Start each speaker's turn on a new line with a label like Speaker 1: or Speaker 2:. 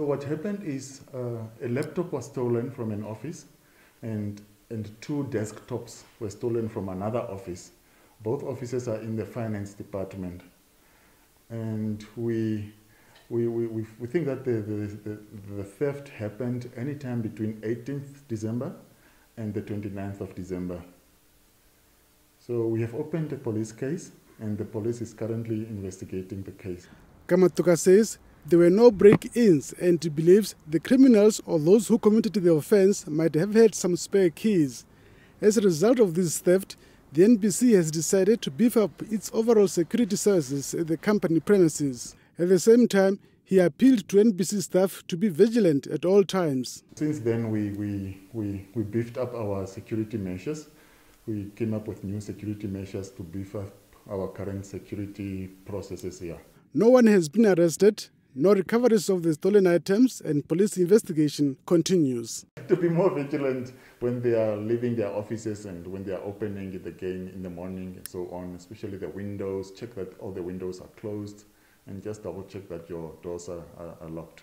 Speaker 1: So what happened is uh, a laptop was stolen from an office and, and two desktops were stolen from another office. Both offices are in the finance department. And we, we, we, we, think that the, the, the, the theft happened anytime between 18th December and the 29th of December. So we have opened a police case and the police is currently investigating the case.
Speaker 2: Kamatuka says there were no break-ins and he believes the criminals or those who committed the offense might have had some spare keys. As a result of this theft, the NBC has decided to beef up its overall security services at the company premises. At the same time, he appealed to NBC staff to be vigilant at all times.
Speaker 1: Since then, we, we, we, we beefed up our security measures. We came up with new security measures to beef up our current security processes here.
Speaker 2: No one has been arrested, no recoveries of the stolen items, and police investigation continues.
Speaker 1: To be more vigilant when they are leaving their offices and when they are opening it again in the morning and so on, especially the windows, check that all the windows are closed and just double check that your doors are, are, are locked.